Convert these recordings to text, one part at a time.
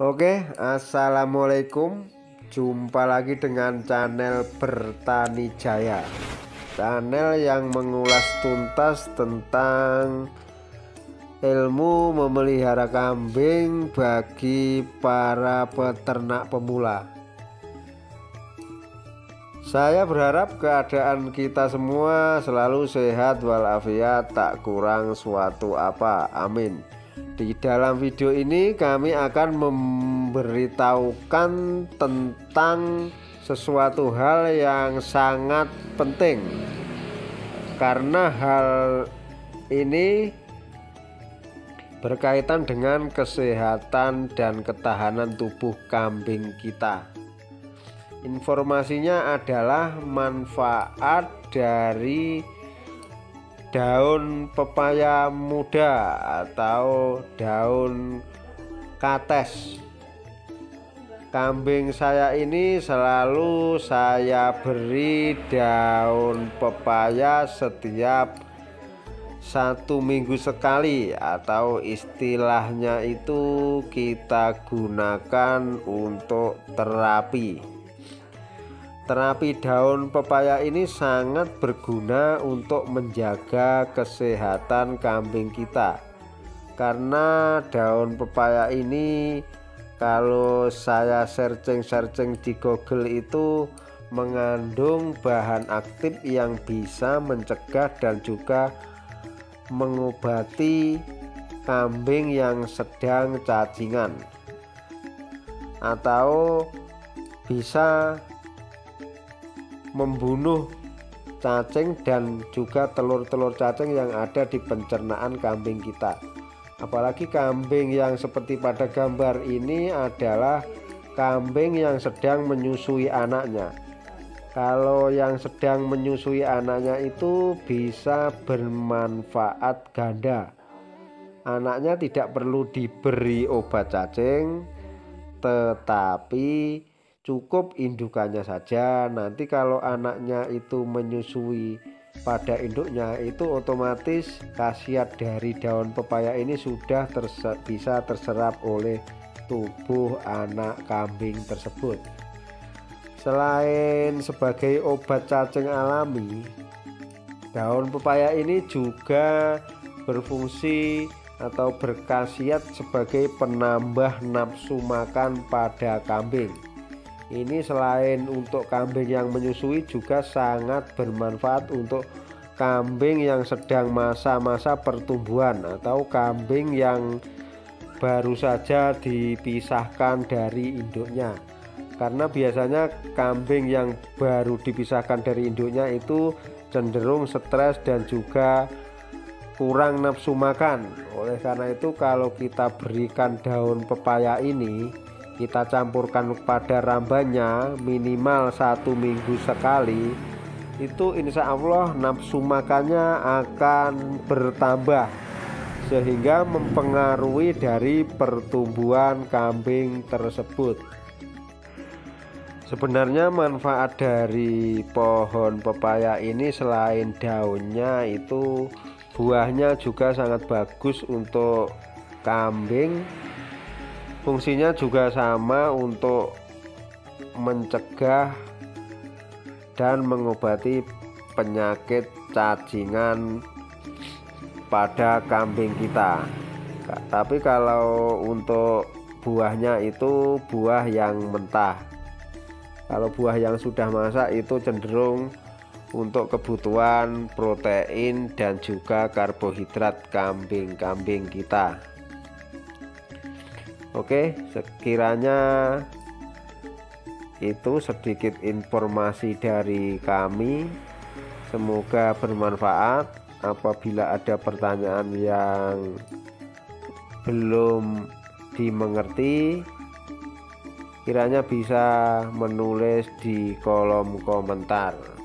Oke, assalamualaikum. Jumpa lagi dengan channel Bertani Jaya, channel yang mengulas tuntas tentang ilmu memelihara kambing bagi para peternak pemula. Saya berharap keadaan kita semua selalu sehat walafiat, tak kurang suatu apa. Amin. Di dalam video ini kami akan memberitahukan tentang sesuatu hal yang sangat penting karena hal ini berkaitan dengan kesehatan dan ketahanan tubuh kambing kita. Informasinya adalah manfaat dari daun pepaya muda atau daun kates. Kambing saya ini selalu saya beri daun pepaya setiap satu minggu sekali atau istilahnya itu kita gunakan untuk terapi Terapi daun pepaya ini sangat berguna untuk menjaga kesehatan kambing kita. Karena daun pepaya ini kalau saya searching-searching di Google itu mengandung bahan aktif yang bisa mencegah dan juga mengobati kambing yang sedang cacingan. Atau bisa membunuh cacing dan juga telur-telur cacing yang ada di pencernaan kambing kita. Apalagi kambing yang seperti pada gambar ini adalah kambing yang sedang menyusui anaknya. Kalau yang sedang menyusui anaknya itu bisa bermanfaat ganda. Anaknya tidak perlu diberi obat cacing tetapi cukup indukannya saja. Nanti kalau anaknya itu menyusui pada induknya itu otomatis khasiat dari daun pepaya ini sudah terse bisa terserap oleh tubuh anak kambing tersebut. Selain sebagai obat cacing alami daun pepaya ini juga berfungsi atau berkhasiat sebagai penambah nafsu makan pada kambing ini selain untuk kambing yang menyusui juga sangat bermanfaat untuk kambing yang sedang masa-masa pertumbuhan atau kambing yang baru saja dipisahkan dari induknya. Karena biasanya kambing yang baru dipisahkan dari induknya itu cenderung stres dan juga kurang nafsu makan. Oleh karena itu kalau kita berikan daun pepaya ini kita campurkan pada rambannya minimal satu minggu sekali. Itu insya Allah nafsu makannya akan bertambah sehingga mempengaruhi dari pertumbuhan kambing tersebut. Sebenarnya manfaat dari pohon pepaya ini selain daunnya itu buahnya juga sangat bagus untuk kambing fungsinya juga sama untuk mencegah dan mengobati penyakit cacingan pada kambing kita. Tapi kalau untuk buahnya itu buah yang mentah. Kalau buah yang sudah masak itu cenderung untuk kebutuhan protein dan juga karbohidrat kambing-kambing kita Oke, sekiranya itu sedikit informasi dari kami. Semoga bermanfaat. Apabila ada pertanyaan yang belum dimengerti, kiranya bisa menulis di kolom komentar.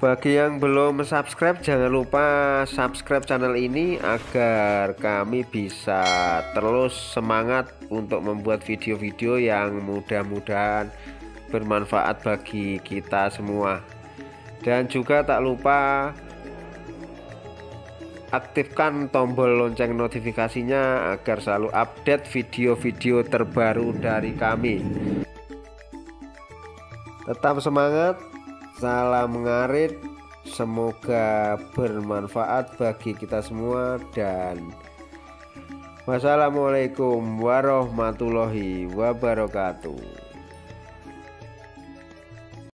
Bagi yang belum subscribe jangan lupa subscribe channel ini agar kami bisa terus semangat untuk membuat video-video yang mudah-mudahan bermanfaat bagi kita semua. Dan juga tak lupa aktifkan tombol lonceng notifikasinya agar selalu update video-video terbaru dari kami. Tetap semangat salam ngarit. Semoga bermanfaat bagi kita semua dan wassalamualaikum warahmatullahi wabarakatuh